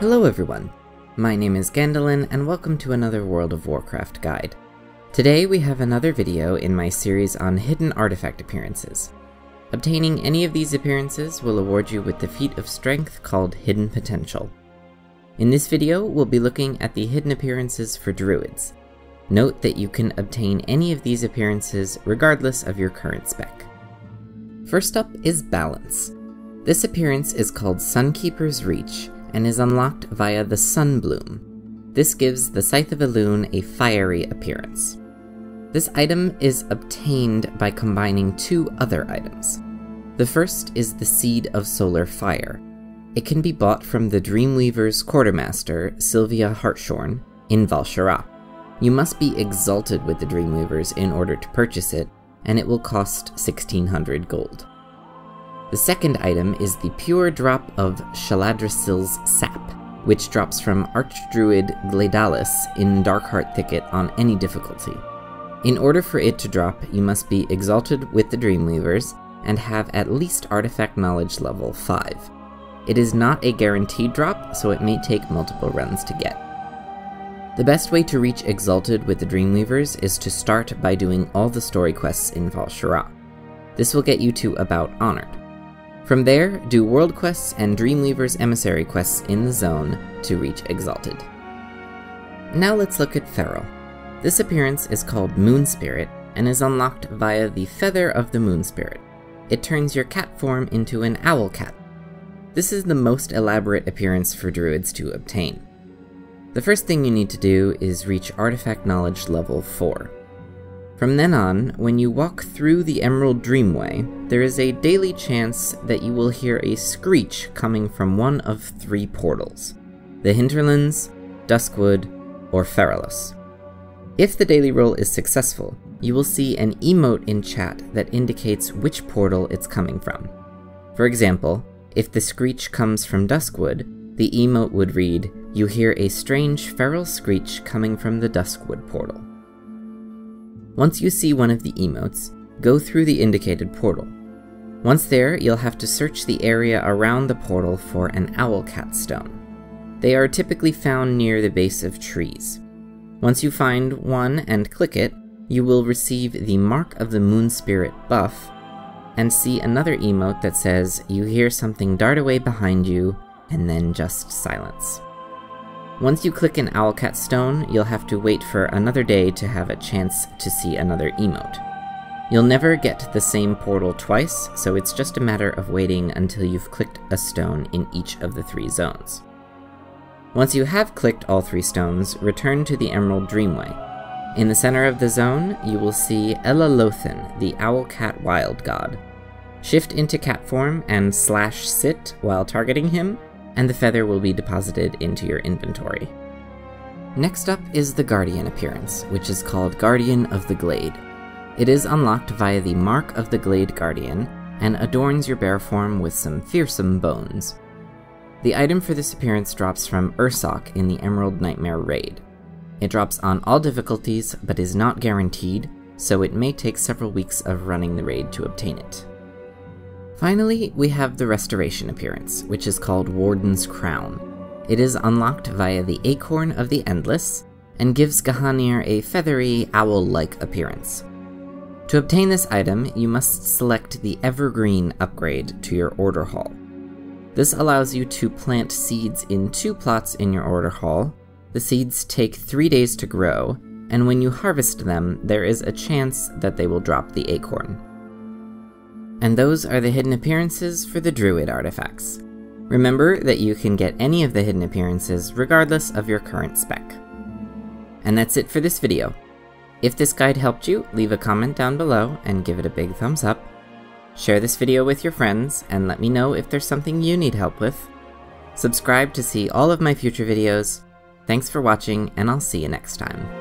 Hello everyone, my name is Gandalin and welcome to another World of Warcraft guide. Today we have another video in my series on hidden artifact appearances. Obtaining any of these appearances will award you with the feat of strength called Hidden Potential. In this video, we'll be looking at the hidden appearances for druids. Note that you can obtain any of these appearances regardless of your current spec. First up is Balance. This appearance is called Sunkeeper's Reach and is unlocked via the Sunbloom. This gives the Scythe of Elune a fiery appearance. This item is obtained by combining two other items. The first is the Seed of Solar Fire. It can be bought from the Dreamweaver's quartermaster, Sylvia Hartshorn, in Val'sharah. You must be exalted with the Dreamweavers in order to purchase it, and it will cost 1600 gold. The second item is the pure drop of Shaladrassil's sap, which drops from Archdruid Glaidalis in Darkheart Thicket on any difficulty. In order for it to drop, you must be exalted with the Dreamweavers and have at least artifact knowledge level 5. It is not a guaranteed drop, so it may take multiple runs to get. The best way to reach Exalted with the Dreamweavers is to start by doing all the story quests in Val'sharah. This will get you to About Honored. From there, do World Quests and Dreamweaver's Emissary quests in the zone to reach Exalted. Now let's look at Feral. This appearance is called Moon Spirit and is unlocked via the Feather of the Moon Spirit. It turns your cat form into an owl cat. This is the most elaborate appearance for druids to obtain. The first thing you need to do is reach Artifact Knowledge level 4. From then on, when you walk through the Emerald Dreamway, there is a daily chance that you will hear a screech coming from one of three portals the Hinterlands, Duskwood, or Feralas. If the daily roll is successful, you will see an emote in chat that indicates which portal it's coming from. For example, if the screech comes from Duskwood, the emote would read, You hear a strange feral screech coming from the Duskwood portal. Once you see one of the emotes, go through the indicated portal. Once there, you'll have to search the area around the portal for an Owlcat stone. They are typically found near the base of trees. Once you find one and click it, you will receive the Mark of the Moon Spirit buff, and see another emote that says, You hear something dart away behind you, and then just silence. Once you click an Owlcat stone, you'll have to wait for another day to have a chance to see another emote. You'll never get the same portal twice, so it's just a matter of waiting until you've clicked a stone in each of the three zones. Once you have clicked all three stones, return to the Emerald Dreamway. In the center of the zone, you will see Ella Lothan, the Owlcat Wild God. Shift into cat form and slash sit while targeting him, and the feather will be deposited into your inventory. Next up is the Guardian appearance, which is called Guardian of the Glade. It is unlocked via the Mark of the Glade Guardian, and adorns your bear form with some fearsome bones. The item for this appearance drops from Ursoc in the Emerald Nightmare raid. It drops on all difficulties, but is not guaranteed, so it may take several weeks of running the raid to obtain it. Finally, we have the Restoration appearance, which is called Warden's Crown. It is unlocked via the Acorn of the Endless, and gives G'Hanir a feathery, owl-like appearance. To obtain this item, you must select the Evergreen upgrade to your Order Hall. This allows you to plant seeds in two plots in your Order Hall. The seeds take three days to grow, and when you harvest them, there is a chance that they will drop the acorn. And those are the hidden appearances for the Druid artifacts. Remember that you can get any of the hidden appearances regardless of your current spec. And that's it for this video. If this guide helped you, leave a comment down below and give it a big thumbs up. Share this video with your friends and let me know if there's something you need help with. Subscribe to see all of my future videos. Thanks for watching and I'll see you next time.